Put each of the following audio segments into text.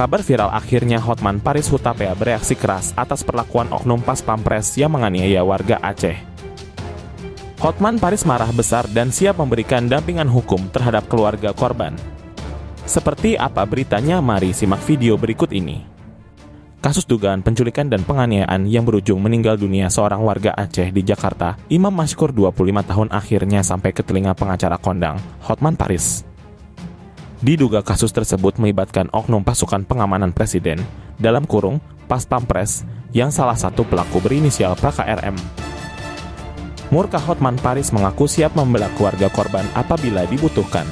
Kabar viral akhirnya Hotman Paris Hutapea bereaksi keras atas perlakuan oknum pas pampres yang menganiaya warga Aceh. Hotman Paris marah besar dan siap memberikan dampingan hukum terhadap keluarga korban. Seperti apa beritanya, mari simak video berikut ini. Kasus dugaan penculikan dan penganiayaan yang berujung meninggal dunia seorang warga Aceh di Jakarta, Imam Mashkur 25 tahun akhirnya sampai ke telinga pengacara kondang, Hotman Paris. Diduga kasus tersebut melibatkan oknum pasukan pengamanan presiden, dalam kurung, pas pampres, yang salah satu pelaku berinisial Praka RM. Murka Hotman Paris mengaku siap membela keluarga korban apabila dibutuhkan.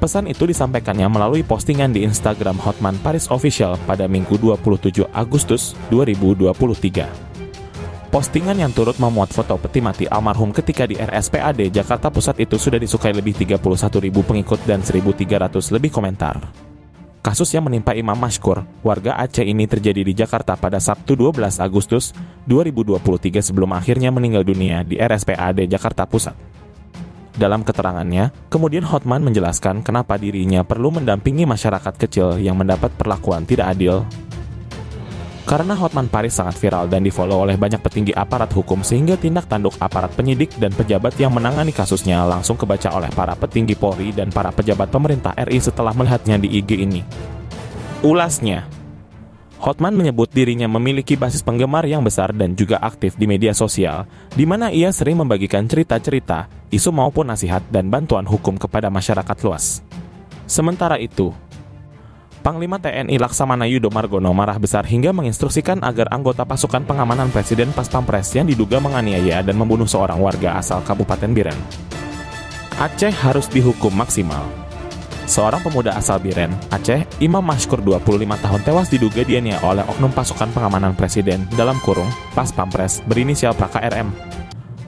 Pesan itu disampaikannya melalui postingan di Instagram Hotman Paris Official pada Minggu 27 Agustus 2023. Postingan yang turut memuat foto peti mati almarhum ketika di RSPAD Jakarta Pusat itu sudah disukai lebih 31 ribu pengikut dan 1.300 lebih komentar. Kasus yang menimpa Imam Mashkur, warga Aceh ini terjadi di Jakarta pada Sabtu 12 Agustus 2023 sebelum akhirnya meninggal dunia di RSPAD Jakarta Pusat. Dalam keterangannya, kemudian Hotman menjelaskan kenapa dirinya perlu mendampingi masyarakat kecil yang mendapat perlakuan tidak adil. Karena Hotman Paris sangat viral dan difollow oleh banyak petinggi aparat hukum sehingga tindak tanduk aparat penyidik dan pejabat yang menangani kasusnya langsung kebaca oleh para petinggi Polri dan para pejabat pemerintah RI setelah melihatnya di IG ini. Ulasnya, Hotman menyebut dirinya memiliki basis penggemar yang besar dan juga aktif di media sosial, di mana ia sering membagikan cerita-cerita, isu maupun nasihat dan bantuan hukum kepada masyarakat luas. Sementara itu, Panglima TNI Laksamana Yudo Margono marah besar hingga menginstruksikan agar anggota pasukan pengamanan Presiden Pas Pampres yang diduga menganiaya dan membunuh seorang warga asal Kabupaten Biren. Aceh harus dihukum maksimal. Seorang pemuda asal Biren, Aceh, Imam Mashkur 25 tahun tewas diduga dianiaya oleh oknum pasukan pengamanan presiden dalam kurung Pas Pampres berinisial Praka RM.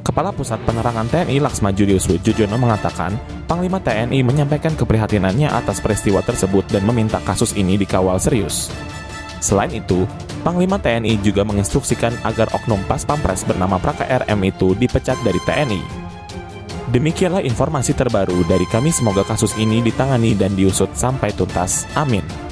Kepala Pusat Penerangan TNI Laksma Julius Wijojono mengatakan, Panglima TNI menyampaikan keprihatinannya atas peristiwa tersebut dan meminta kasus ini dikawal serius. Selain itu, Panglima TNI juga menginstruksikan agar oknum Pas Pampres bernama Praka RM itu dipecat dari TNI. Demikianlah informasi terbaru dari kami. Semoga kasus ini ditangani dan diusut sampai tuntas. Amin.